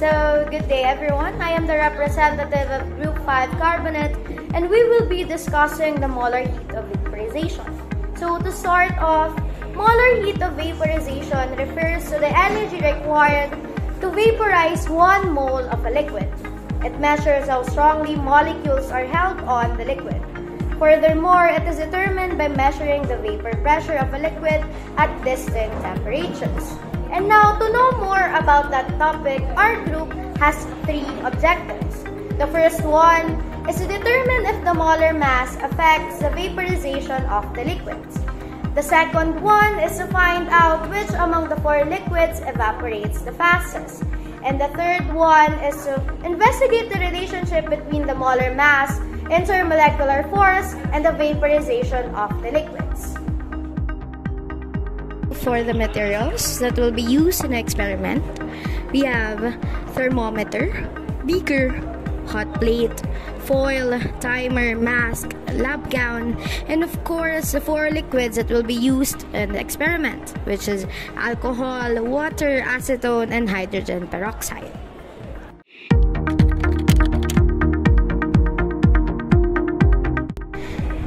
So, good day everyone. I am the representative of Group 5 Carbonate and we will be discussing the molar heat of vaporization. So, to start off, molar heat of vaporization refers to the energy required to vaporize one mole of a liquid. It measures how strongly molecules are held on the liquid. Furthermore, it is determined by measuring the vapor pressure of a liquid at distinct temperatures. And now, to know more about that topic, our group has three objectives. The first one is to determine if the molar mass affects the vaporization of the liquids. The second one is to find out which among the four liquids evaporates the fastest. And the third one is to investigate the relationship between the molar mass, intermolecular force, and the vaporization of the liquids for the materials that will be used in the experiment, we have thermometer, beaker, hot plate, foil, timer, mask, lab gown, and of course the four liquids that will be used in the experiment, which is alcohol, water, acetone, and hydrogen peroxide.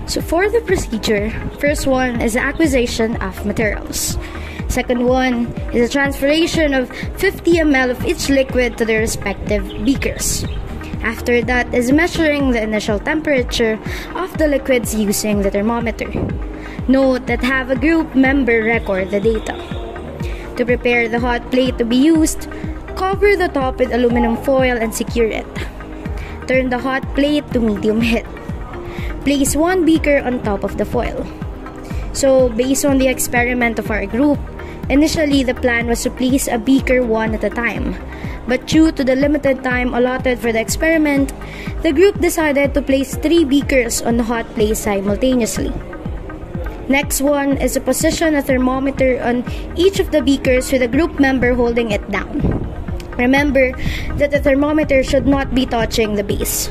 So for the procedure, first one is the acquisition of materials. Second one is the transferation of 50 ml of each liquid to their respective beakers. After that is measuring the initial temperature of the liquids using the thermometer. Note that have a group member record the data. To prepare the hot plate to be used, cover the top with aluminum foil and secure it. Turn the hot plate to medium heat. Place one beaker on top of the foil. So, based on the experiment of our group, initially the plan was to place a beaker one at a time. But due to the limited time allotted for the experiment, the group decided to place three beakers on the hot plate simultaneously. Next one is to position a thermometer on each of the beakers with a group member holding it down. Remember that the thermometer should not be touching the base.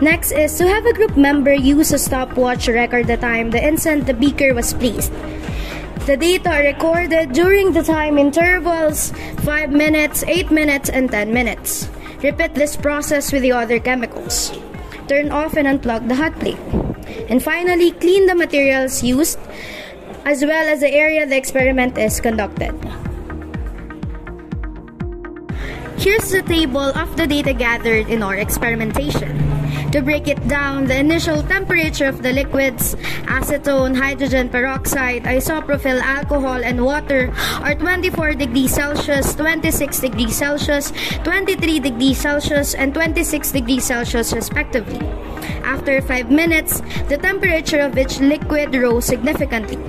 Next is to have a group member use a stopwatch to record the time the instant the beaker was placed. The data are recorded during the time intervals 5 minutes, 8 minutes, and 10 minutes. Repeat this process with the other chemicals. Turn off and unplug the hot plate. And finally, clean the materials used as well as the area the experiment is conducted. Here's the table of the data gathered in our experimentation. To break it down, the initial temperature of the liquids, acetone, hydrogen peroxide, isopropyl alcohol, and water are 24 degrees Celsius, 26 degrees Celsius, 23 degrees Celsius, and 26 degrees Celsius respectively. After 5 minutes, the temperature of each liquid rose significantly.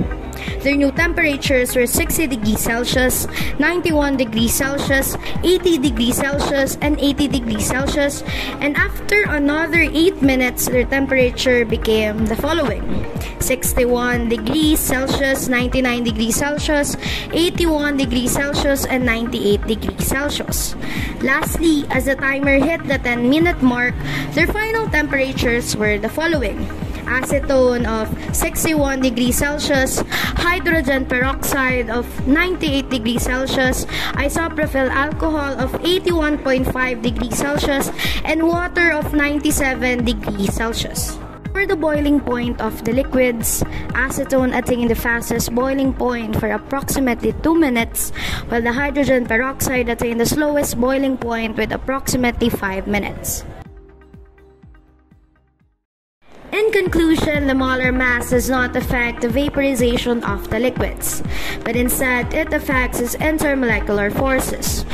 Their new temperatures were 60 degrees Celsius, 91 degrees Celsius, 80 degrees Celsius, and 80 degrees Celsius. And after another 8 minutes, their temperature became the following 61 degrees Celsius, 99 degrees Celsius, 81 degrees Celsius, and 98 degrees Celsius. Lastly, as the timer hit the 10 minute mark, their final temperatures were the following acetone of 61 degrees Celsius, hydrogen peroxide of 98 degrees Celsius, isopropyl alcohol of 81.5 degrees Celsius, and water of 97 degrees Celsius. For the boiling point of the liquids, acetone attained the fastest boiling point for approximately 2 minutes, while the hydrogen peroxide attained the slowest boiling point with approximately 5 minutes. In conclusion, the molar mass does not affect the vaporization of the liquids, but instead it affects its intermolecular forces.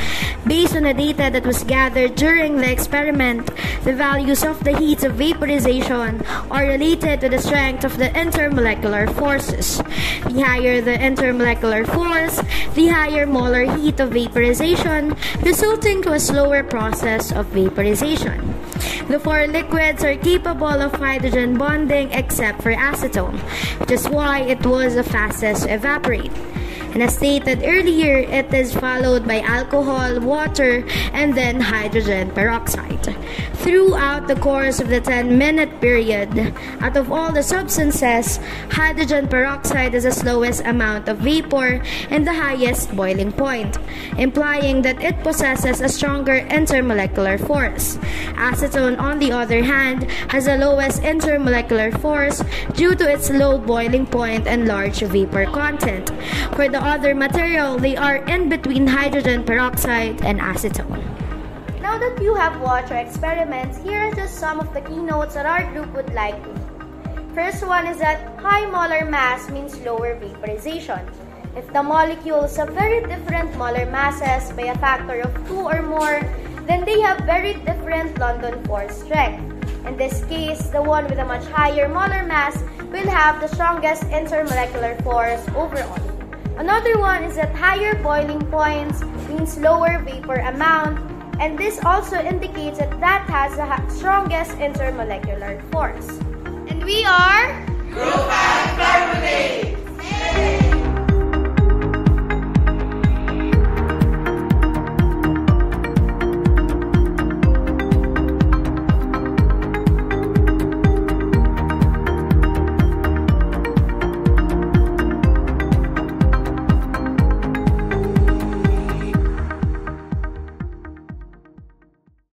Based on the data that was gathered during the experiment, the values of the heats of vaporization are related to the strength of the intermolecular forces. The higher the intermolecular force, the higher molar heat of vaporization, resulting to a slower process of vaporization. The four liquids are capable of hydrogen bonding except for acetone, which is why it was the fastest to evaporate. And as stated earlier, it is followed by alcohol, water, and then hydrogen peroxide. Throughout the course of the 10 minute period, out of all the substances, hydrogen peroxide is the slowest amount of vapor and the highest boiling point, implying that it possesses a stronger intermolecular force. Acetone, on the other hand, has the lowest intermolecular force due to its low boiling point and large vapor content. For the other material, they are in between hydrogen peroxide and acetone. Now that you have watched our experiments, here are just some of the keynotes that our group would like to First one is that high molar mass means lower vaporization. If the molecules have very different molar masses by a factor of 2 or more, then they have very different London force strength. In this case, the one with a much higher molar mass will have the strongest intermolecular force overall. Another one is that higher boiling points means lower vapor amount and this also indicates that that has the strongest intermolecular force. And we are Group 5 Carbonate!